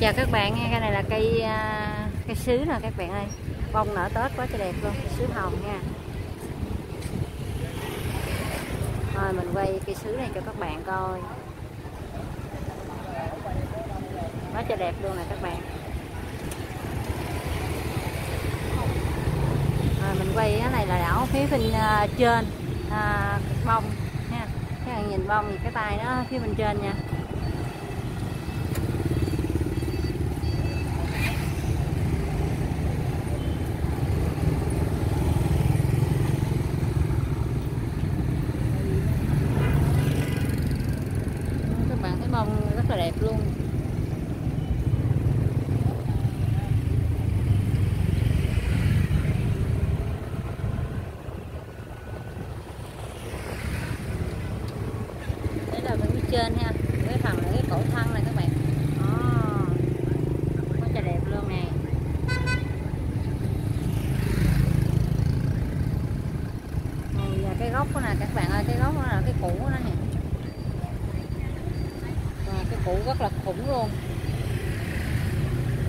chào các bạn nha cái này là cây à, cây sứ nè các bạn ơi. Bông nở tết quá trời đẹp luôn sứ hồng nha. Thôi mình quay cây sứ này cho các bạn coi. Quá trời đẹp luôn nè các bạn. Rồi mình quay cái này là đảo phía bên à, trên à, bông nha. Các bạn nhìn bông thì cái tay nó phía bên trên nha các bạn thấy bông rất là đẹp luôn. Đây là bên phía trên ha. Cái phần là cái cổ thân này các bạn. Oh, rất là đẹp luôn nè. Này là cái gốc của nè các bạn ơi cái gốc đó là cái củ của nó nè à, rất là khủng luôn.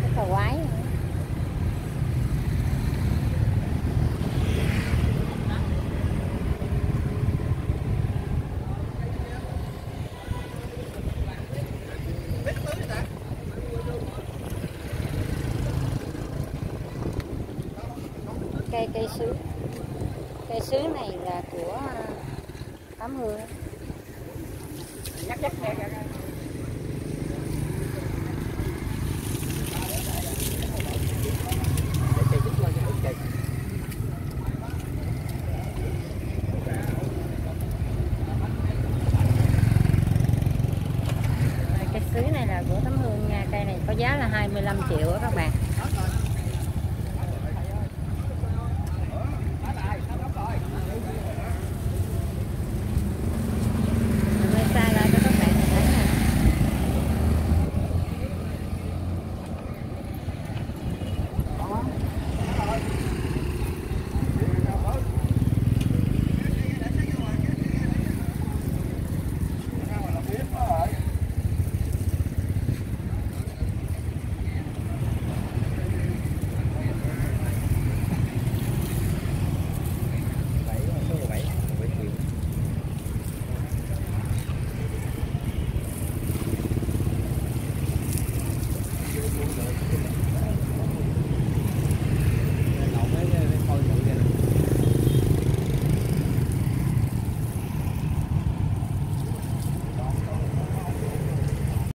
Rất là quái cây cây sứ. Cây sứ này là của à, tám hương nhắc nhắc nghe cái này là của tấm hương nha. Cây này có giá là 25 triệu á các bạn.